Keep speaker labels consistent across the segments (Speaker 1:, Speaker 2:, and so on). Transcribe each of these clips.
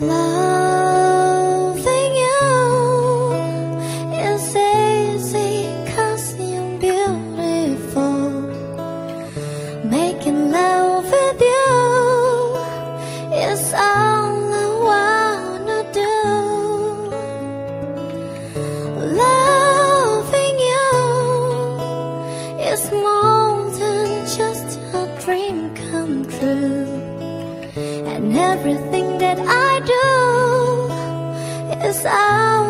Speaker 1: Loving everything that I do is out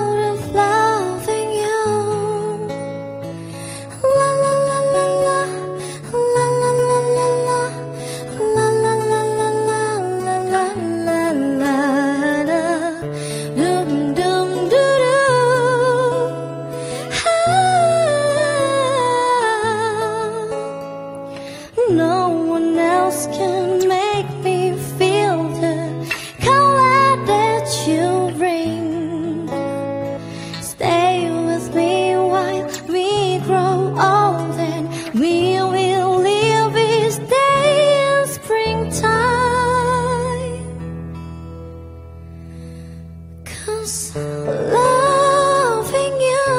Speaker 1: Cause loving you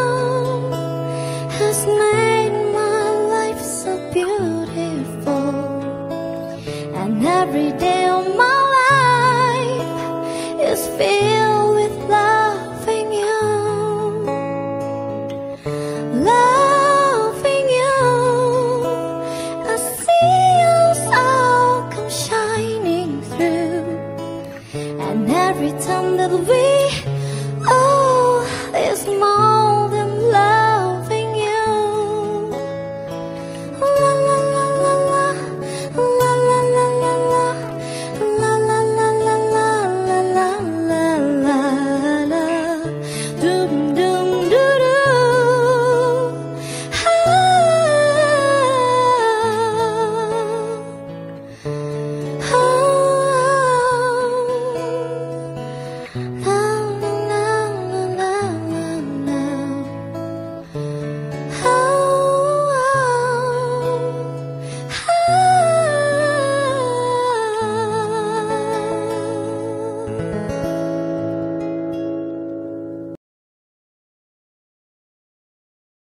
Speaker 1: has made my life so beautiful. And every day of my life is filled with loving you. Loving you, I see your soul come shining through. And every time that we 那